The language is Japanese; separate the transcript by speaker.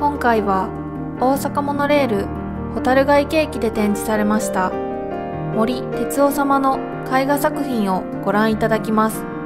Speaker 1: 今回は大阪モノレール蛍ヶ池駅で展示されました森哲夫様の絵画作品をご覧いただきます。